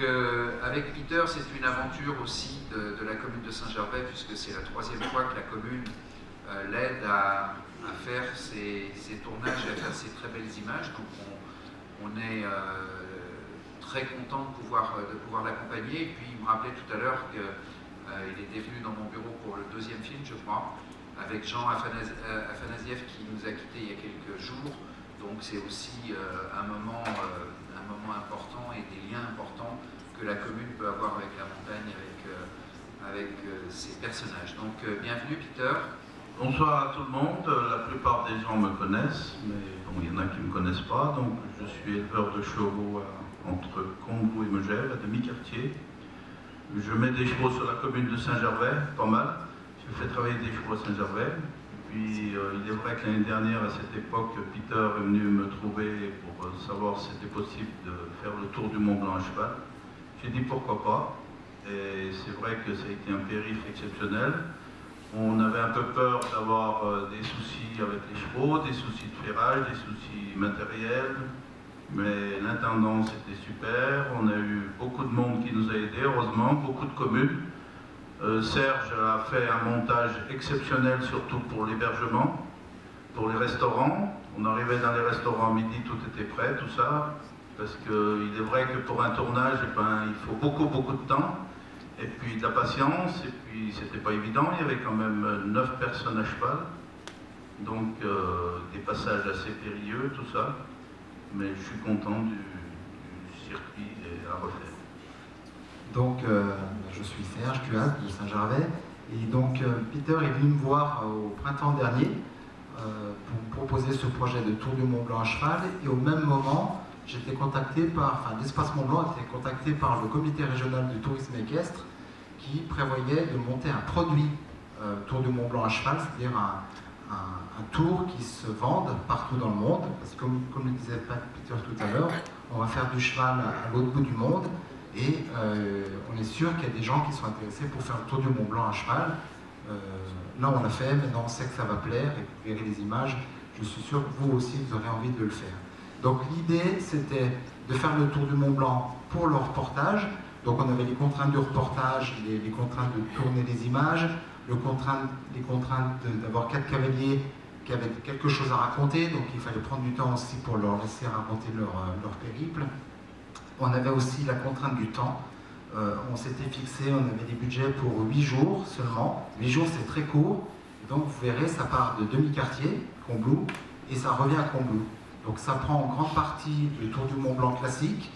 Euh, avec Peter, c'est une aventure aussi de, la commune de Saint-Gervais, puisque c'est la troisième fois que la commune euh, l'aide à, faire ses, tournages et à faire ses très belles images. Donc on, est très content de pouvoir, de pouvoir l'accompagner. Et puis il me rappelait tout à l'heure qu'il était venu dans mon bureau pour le deuxième film, je crois, avec Jean Afanasiev qui nous a quittés il y a quelques jours. Donc c'est aussi un moment moment important et des liens importants que la commune peut avoir avec la montagne, avec, euh, avec euh, ses personnages. Donc euh, bienvenue Peter. Bonsoir à tout le monde. La plupart des gens me connaissent, mais il y en a qui ne me connaissent pas. Donc je suis éleveur de chevaux entre Combloux et Megève, à demi-quartier. Je mets des chevaux sur la commune de Saint-Gervais, pas mal. Je fais travailler des chevaux à Saint-Gervais. Puis euh, il est vrai que l'année dernière, à cette époque, Peter est venu me trouver pour euh, savoir si c'était possible de faire le tour du Mont Blanc à cheval. J'ai dit pourquoi pas. Et c'est vrai que ça a été un périph' exceptionnel. On avait un peu peur d'avoir euh, des soucis avec les chevaux, des soucis de ferrage, des soucis matériels. Mais l'intendance était super. On a eu beaucoup de monde qui nous a aidés, heureusement, beaucoup de communes. Euh, Serge a fait un montage exceptionnel, surtout pour l'hébergement, pour les restaurants. On arrivait dans les restaurants à midi, tout était prêt, tout ça. Parce qu'il est vrai que pour un tournage, eh ben, il faut beaucoup, beaucoup de temps. Et puis de la patience, et puis c'était pas évident, il y avait quand même 9 personnes à cheval. Donc euh, des passages assez périlleux, tout ça. Mais je suis content du, du circuit à refaire. Donc, euh, je suis Serge Cuas de Saint-Gervais. Et donc, euh, Peter est venu me voir euh, au printemps dernier pour proposer ce projet de Tour du Mont Blanc à cheval. Et au même moment, j'étais contacté par, enfin, l'Espace Mont Blanc était contacté par le comité régional du tourisme équestre qui prévoyait de monter un produit Tour du Mont Blanc à cheval, c'est-à-dire un, tour qui se vende partout dans le monde. Parce que, comme, comme le disait Peter tout à l'heure, on va faire du cheval à l'autre bout du monde et euh, on est sûr qu'il y a des gens qui sont intéressés pour faire le tour du Mont Blanc à cheval. Euh, là, on l'a fait, maintenant on sait que ça va plaire et vous verrez les images. Je suis sûr que vous aussi, vous aurez envie de le faire. Donc l'idée, c'était de faire le tour du Mont Blanc pour le reportage. Donc on avait les contraintes du reportage, les, contraintes de tourner les images, les contraintes d'avoir quatre cavaliers qui avaient quelque chose à raconter, donc il fallait prendre du temps aussi pour leur laisser raconter leur, euh, leur périple. On avait aussi la contrainte du temps. Euh, on s'était fixé, on avait des budgets pour 8 jours seulement. 8 jours, c'est très court. donc, vous verrez, ça part de demi-quartier, Combloux, et ça revient à Combloux. Donc, ça prend en grande partie le Tour du Mont Blanc classique,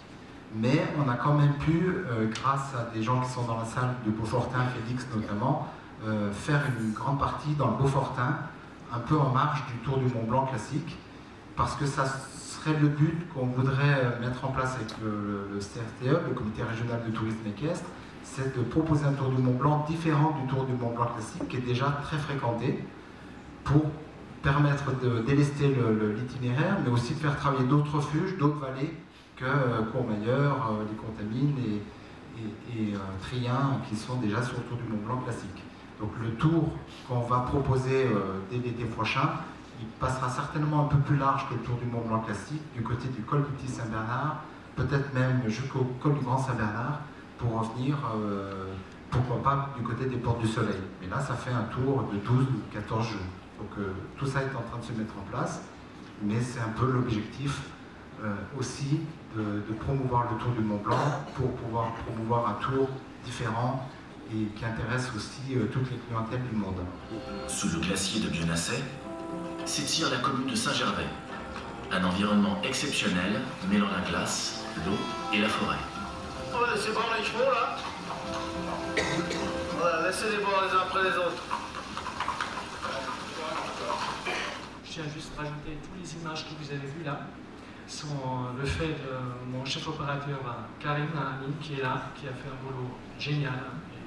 mais on a quand même pu, euh, grâce à des gens qui sont dans la salle de Beaufortin, Félix notamment, euh, faire une grande partie dans le Beaufortin, un peu en marge du Tour du Mont Blanc classique, parce que ça le but qu'on voudrait mettre en place avec le, CRTE, le Comité régional de tourisme équestre, c'est de proposer un tour du Mont Blanc différent du tour du Mont Blanc classique, qui est déjà très fréquenté, pour permettre de délester l'itinéraire, mais aussi de faire travailler d'autres refuges, d'autres vallées que euh, Courmayeur, euh, les Contamines et, euh, qui sont déjà sur le tour du Mont Blanc classique. Donc le tour qu'on va proposer dès l'été prochain, il passera certainement un peu plus large que le Tour du Mont Blanc classique, du côté du col du Petit Saint-Bernard, peut-être même jusqu'au col du Grand Saint-Bernard, pour revenir, euh, pourquoi pas, du côté des Portes du Soleil. Mais là, ça fait un tour de 12 ou 14 jours. Donc euh, tout ça est en train de se mettre en place, mais c'est un peu l'objectif euh, aussi de, promouvoir le Tour du Mont Blanc pour pouvoir promouvoir un tour différent et qui intéresse aussi toutes les clientèles du monde. Sous le glacier de Bionasset, s'étire la commune de Saint-Gervais. Un environnement exceptionnel mêlant la glace, l'eau et la forêt. On va laisser boire les chevaux là. Voilà, laissez-les boire les uns après les autres. Je tiens juste à rajouter toutes les images que vous avez vues là sont le fait de mon chef opérateur Karim Nahami qui est là, qui a fait un boulot génial. Et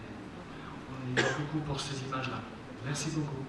on y voit beaucoup pour ces images-là. Merci beaucoup.